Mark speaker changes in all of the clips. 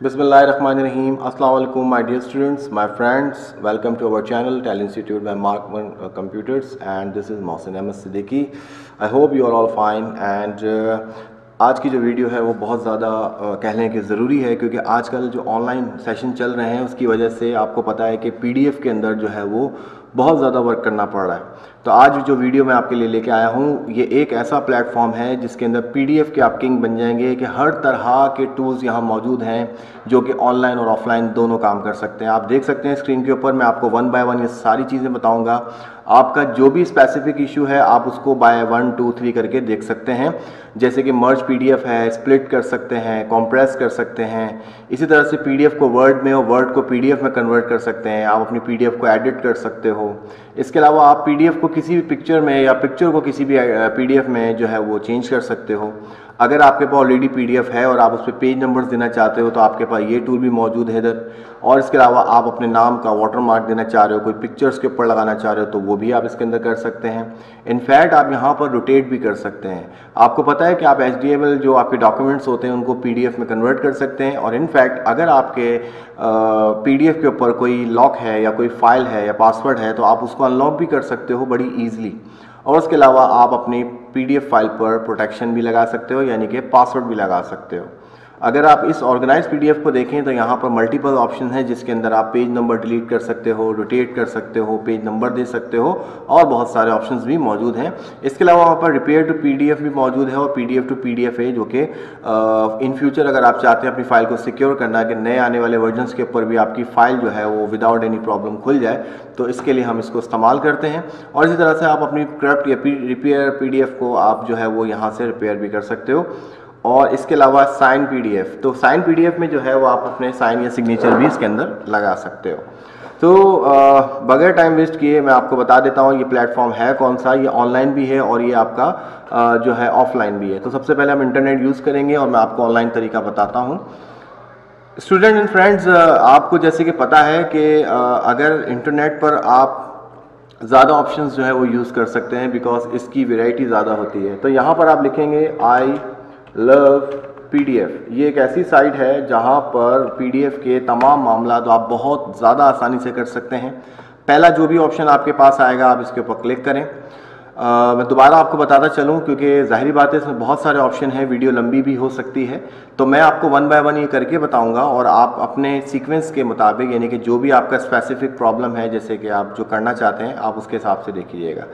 Speaker 1: बिसमीम अल्लाम my dear students my friends welcome to our channel tell institute by mark one computers and this is Mohsin Ahmad Siddiqui I hope you are all fine and आज की जो video है वो बहुत ज़्यादा uh, कहने की ज़रूरी है, क्योंकि आजकल जो ऑनलाइन सेशन चल रहे हैं, उसकी वजह से आपको पता है कि पी डी एफ़ के अंदर जो है वो बहुत ज़्यादा वर्क करना पड़ रहा है। तो आज जो वीडियो मैं आपके लिए लेके आया हूँ, ये एक ऐसा प्लेटफॉर्म है जिसके अंदर पीडीएफ के आप किंग बन जाएँगे कि हर तरह के टूल्स यहाँ मौजूद हैं जो कि ऑनलाइन और ऑफलाइन दोनों काम कर सकते हैं। आप देख सकते हैं स्क्रीन के ऊपर, मैं आपको वन बाय वन ये सारी चीज़ें बताऊँगा। आपका जो भी स्पेसिफिक इशू है, आप उसको बाय वन टू थ्री करके देख सकते हैं। जैसे कि मर्ज पीडीएफ है स्प्लिट कर सकते हैं कॉम्प्रेस कर सकते हैं। इसी तरह से पीडीएफ को वर्ड में और वर्ड को पीडीएफ में कन्वर्ट कर सकते हैं। आप अपनी पीडीएफ को एडिट कर सकते हो। इसके अलावा आप पीडीएफ को किसी भी पिक्चर में या पिक्चर को किसी भी पीडीएफ में जो है वो चेंज कर सकते हो। अगर आपके पास ऑलरेडी पीडीएफ है और आप उस पर पेज नंबर्स देना चाहते हो तो आपके पास ये टूल भी मौजूद है इधर। और इसके अलावा आप अपने नाम का वाटर मार्क देना चाह रहे हो, कोई पिक्चर्स के ऊपर लगाना चाह रहे हो तो वो भी आप इसके अंदर कर सकते हैं। इनफैक्ट आप यहाँ पर रोटेट भी कर सकते हैं। आपको पता है कि आप एच जो आपके डॉक्यूमेंट्स होते हैं, उनको पीडीएफ में कन्वर्ट कर सकते हैं। और इनफैक्ट अगर आपके पीडीएफ के ऊपर कोई लॉक है या कोई फ़ाइल है या पासवर्ड है तो आप उसको अनलॉक भी कर सकते हो बड़ी ईजिली और उसके अलावा आप अपनी पीडीएफ फ़ाइल पर प्रोटेक्शन भी लगा सकते हो, यानी कि पासवर्ड भी लगा सकते हो। अगर आप इस ऑर्गेनाइज पीडीएफ को देखें तो यहाँ पर मल्टीपल ऑप्शन है, जिसके अंदर आप पेज नंबर डिलीट कर सकते हो रोटेट कर सकते हो पेज नंबर दे सकते हो, और बहुत सारे ऑप्शंस भी मौजूद हैं। इसके अलावा वहाँ पर रिपेयर टू पीडीएफ भी मौजूद है, और पीडीएफ टू पीडीएफ है, जो कि इन फ्यूचर अगर आप चाहते हैं अपनी फ़ाइल को सिक्योर करना कि नए आने वाले वर्जन के ऊपर भी आपकी फ़ाइल जो है, वो विदाउट एनी प्रॉब्लम खुल जाए तो इसके लिए हम इसको इस्तेमाल करते हैं। और इसी तरह से आप अपनी करप्ट या रिपेयर पीडीएफ को आप जो है, वो यहाँ से रिपेयर भी कर सकते हो। और इसके अलावा साइन पीडीएफ। तो साइन पीडीएफ में जो है वो आप अपने साइन या सिग्नेचर भी इसके अंदर लगा सकते हो। तो बगैर टाइम वेस्ट किए मैं आपको बता देता हूँ ये प्लेटफॉर्म है कौन सा ये ऑनलाइन भी है और ये आपका आ, जो है ऑफलाइन भी है। तो सबसे पहले हम इंटरनेट यूज़ करेंगे और मैं आपको ऑनलाइन तरीका बताता हूँ। स्टूडेंट एंड फ्रेंड्स आपको जैसे कि पता है कि अगर इंटरनेट पर आप ज़्यादा ऑप्शंस जो है वो यूज़ कर सकते हैं बिकॉज़ इसकी वेराइटी ज़्यादा होती है। तो यहाँ पर आप लिखेंगे आई लव पीडीएफ। ये एक ऐसी साइट है जहाँ पर पीडीएफ के तमाम मामला तो आप बहुत ज़्यादा आसानी से कर सकते हैं। पहला जो भी ऑप्शन आपके पास आएगा, आप इसके ऊपर क्लिक करें। आ, मैं दोबारा आपको बताता चलूँ क्योंकि ज़ाहिर बात है इसमें बहुत सारे ऑप्शन हैं वीडियो लंबी भी हो सकती है। तो मैं आपको वन बाय वन ये करके बताऊँगा और आप अपने सीक्वेंस के मुताबिक यानी कि जो भी आपका स्पेसिफिक प्रॉब्लम है जैसे कि आप जो करना चाहते हैं आप उसके हिसाब से देखिएगा।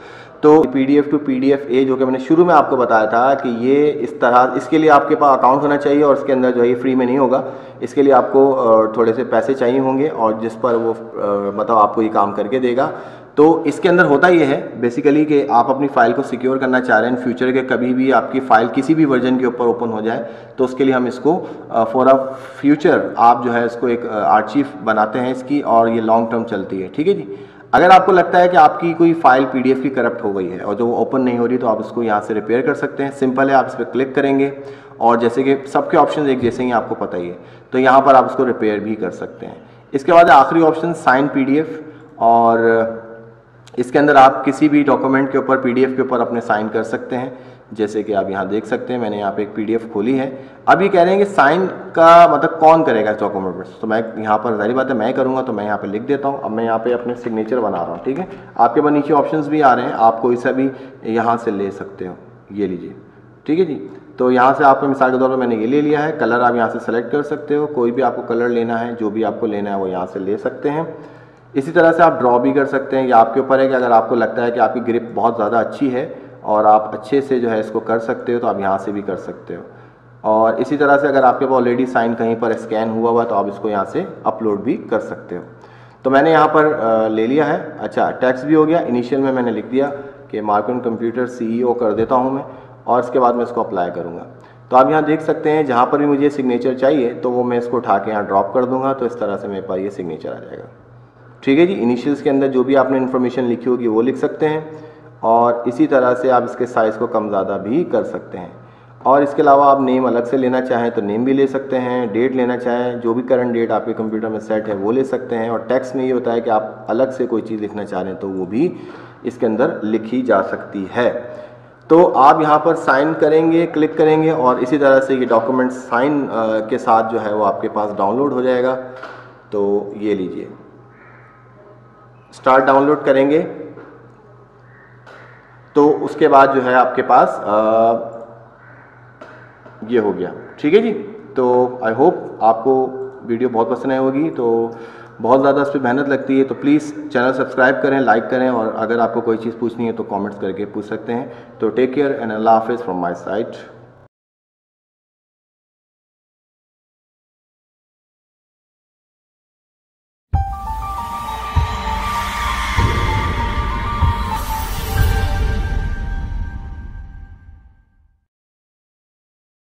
Speaker 1: तो P D F to P D F A जो कि मैंने शुरू में आपको बताया था कि ये इस तरह इसके लिए आपके पास अकाउंट होना चाहिए और इसके अंदर जो है ये फ्री में नहीं होगा। इसके लिए आपको थोड़े से पैसे चाहिए होंगे और जिस पर वो मतलब आपको ये काम करके देगा। तो इसके अंदर होता ये है बेसिकली कि आप अपनी फ़ाइल को सिक्योर करना चाह रहे हैं फ्यूचर के कभी भी आपकी फ़ाइल किसी भी वर्जन के ऊपर ओपन हो जाए तो उसके लिए हम इसको फॉर अ फ्यूचर आप जो है इसको एक आर्चीव बनाते हैं इसकी और ये लॉन्ग टर्म चलती है, ठीक है जी? अगर आपको लगता है कि आपकी कोई फ़ाइल पीडीएफ की करप्ट हो गई है और जो ओपन नहीं हो रही तो आप इसको यहाँ से रिपेयर कर सकते हैं। सिंपल है, आप इस पर क्लिक करेंगे और जैसे कि सबके ऑप्शन एक जैसे ही आपको पता ही है तो यहाँ पर आप उसको रिपेयर भी कर सकते हैं। इसके बाद आखिरी ऑप्शन साइन पीडीएफ और इसके अंदर आप किसी भी डॉक्यूमेंट के ऊपर पीडीएफ के ऊपर अपने साइन कर सकते हैं। जैसे कि आप यहाँ देख सकते हैं, मैंने यहाँ पे एक पीडीएफ खोली है। अब ये कह रहे हैं कि साइन का मतलब कौन करेगा इस डॉक्यूमेंट पर? तो मैं यहाँ पर जारी बात है, मैं करूँगा तो मैं यहाँ पे लिख देता हूँ। अब मैं यहाँ पे अपने सिग्नेचर बना रहा हूँ, ठीक है? आपके पास नीचे ऑप्शंस भी आ रहे हैं, आप कोई सा भी यहाँ से ले सकते हो। ये लीजिए, ठीक है जी? तो यहाँ से आपको मिसाल के तौर पर मैंने ये ले लिया है। कलर आप यहाँ से सेलेक्ट कर सकते हो। कोई भी आपको कलर लेना है, जो भी आपको लेना है, वो यहाँ से ले सकते हैं। इसी तरह से आप ड्रॉ भी कर सकते हैं। या आपके ऊपर है कि अगर आपको लगता है कि आपकी ग्रिप बहुत ज़्यादा अच्छी है और आप अच्छे से जो है इसको कर सकते हो तो आप यहाँ से भी कर सकते हो। और इसी तरह से अगर आपके पास ऑलरेडी साइन कहीं पर स्कैन हुआ हुआ तो आप इसको यहाँ से अपलोड भी कर सकते हो। तो मैंने यहाँ पर ले लिया है। अच्छा टैक्स भी हो गया। इनिशियल में मैंने लिख दिया कि मार्केट कंप्यूटर सी कर देता हूँ मैं और इसके बाद मैं इसको अप्लाई करूँगा। तो आप यहाँ देख सकते हैं, जहाँ पर भी मुझे सिग्नेचर चाहिए तो वो मैं इसको उठा के यहाँ ड्रॉप कर दूँगा तो इस तरह से मेरे पास ये सिग्नेचर आ जाएगा। ठीक है जी इनिशियल्स के अंदर जो भी आपने इन्फॉर्मेशन लिखी होगी वो लिख सकते हैं और इसी तरह से आप इसके साइज़ को कम ज़्यादा भी कर सकते हैं। और इसके अलावा आप नेम अलग से लेना चाहें तो नेम भी ले सकते हैं डेट लेना चाहें, जो भी करंट डेट आपके कंप्यूटर में सेट है वो ले सकते हैं और टेक्स्ट में ये होता है कि आप अलग से कोई चीज़ लिखना चाह रहे हैं तो वो भी इसके अंदर लिखी जा सकती है। तो आप यहाँ पर साइन करेंगे क्लिक करेंगे और इसी तरह से ये डॉक्यूमेंट साइन के साथ जो है वो आपके पास डाउनलोड हो जाएगा। तो ये लीजिए। स्टार्ट डाउनलोड करेंगे तो उसके बाद जो है आपके पास आ, ये हो गया। ठीक है जी? तो आई होप आपको वीडियो बहुत पसंद आई होगी तो बहुत ज़्यादा इस पर मेहनत लगती है तो प्लीज़ चैनल सब्सक्राइब करें लाइक करें और अगर आपको कोई चीज़ पूछनी है तो कमेंट्स करके पूछ सकते हैं। तो टेक केयर एंड अल्लाह हाफिज़ फ्रॉम माई साइड